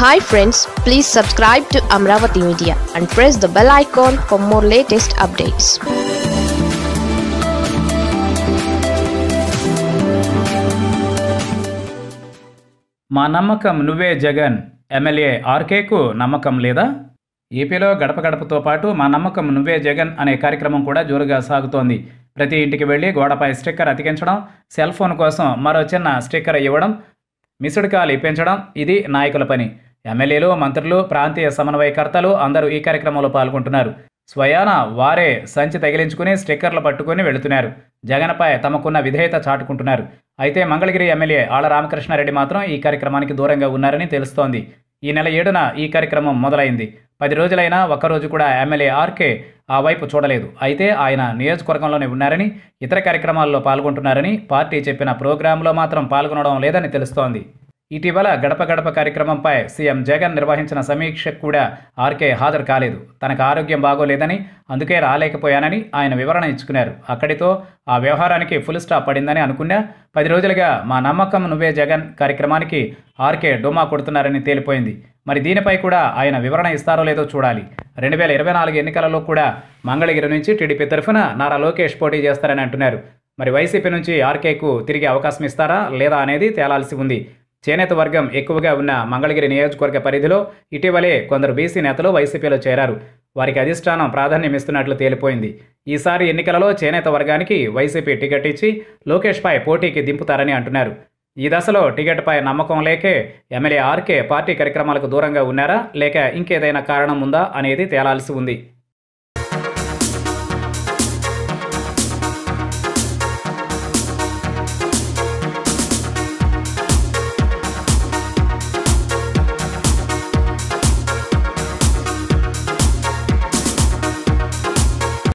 Hi friends please subscribe to Amaravati media and press the bell icon for more latest updates మా నమ్మకం నువ్వే Jagan MLA ఆర్కేకు నమ్మకం లేదా? ఏపీలో గడప గడపతో పాటు మా నమ్మకం నువ్వే జగన్ అనే కార్యక్రమం కూడా జోరుగా సాగుతోంది. ప్రతి ఇంటికి వెళ్ళి గోడపై స్టిక్కర్ అతికించడం సెల్ ఫోన్ కోసం మరో చిన్న స్టిక్కర్ ఇవ్వడం మిస్డ్ కాల్ ఇప్పించడం ఇది నాయకుల పని. ఎమ్మెల్యేలు మంత్రులు ప్రాంతీయ సమన్వయకర్తలు అందరూ ఈ కార్యక్రమంలో పాల్గొంటున్నారు. స్వయాన వారే సంచి తగిలించుకుని స్టిక్కర్లు పట్టుకుని వెళుతున్నారు. జగన్పై తమకున్న విధేయత చాటుకుంటున్నారు. అయితే మంగళగిరి ఎమ్మెల్యే ఆళ్ళ రామకృష్ణారెడ్డి మాత్రం ఈ కార్యక్రమానికి దూరంగా ఉన్నారని తెలుస్తోంది. ఈ నెల ఏడున ఈ కార్యక్రమం మొదలైంది. పది రోజులైనా ఒక్కరోజు కూడా ఎమ్మెల్యే ఆర్కే ఆ వైపు చూడలేదు. అయితే ఆయన నియోజకవర్గంలోనే ఉన్నారని ఇతర కార్యక్రమాల్లో పాల్గొంటున్నారని పార్టీ చెప్పిన ప్రోగ్రాంలో మాత్రం పాల్గొనడం లేదని తెలుస్తోంది. ఇటీవల గడప గడప కార్యక్రమంపై సీఎం జగన్ నిర్వహించిన సమీక్షకు కూడా ఆర్కే హాజరు కాలేదు. తనకు ఆరోగ్యం బాగోలేదని అందుకే రాలేకపోయానని ఆయన వివరణ ఇచ్చుకున్నారు. అక్కడితో ఆ వ్యవహారానికి ఫుల్ స్టాప్ పడిందని అనుకున్నా పది రోజులుగా మా నమ్మకం నువ్వే జగన్ కార్యక్రమానికి ఆర్కే డొమా కొడుతున్నారని తేలిపోయింది. మరి దీనిపై కూడా ఆయన వివరణ ఇస్తారో లేదో చూడాలి. రెండు వేల ఇరవై నాలుగు ఎన్నికలలో కూడా మంగళగిరి నుంచి టీడీపీ తరఫున నారా లోకేష్ పోటీ చేస్తారని అంటున్నారు. మరి వైసీపీ నుంచి ఆర్కేకు తిరిగి అవకాశం ఇస్తారా లేదా అనేది తేలాల్సి ఉంది. చేనేత వర్గం ఎక్కువగా ఉన్న మంగళగిరి నియోజకవర్గ పరిధిలో ఇటీవలే కొందరు బీసీ నేతలు వైసీపీలో చేరారు. వారికి అధిష్టానం ప్రాధాన్యం ఇస్తున్నట్లు తేలిపోయింది. ఈసారి ఎన్నికలలో చేనేత వర్గానికి వైసీపీ టికెట్ ఇచ్చి లోకేష్పై పోటీకి దింపుతారని అంటున్నారు. ఈ దశలో టికెట్పై నమ్మకం లేకే ఎమ్మెల్యే ఆర్కే పార్టీ కార్యక్రమాలకు దూరంగా ఉన్నారా? లేక ఇంకేదైనా కారణం ఉందా అనేది తేలాల్సి ఉంది.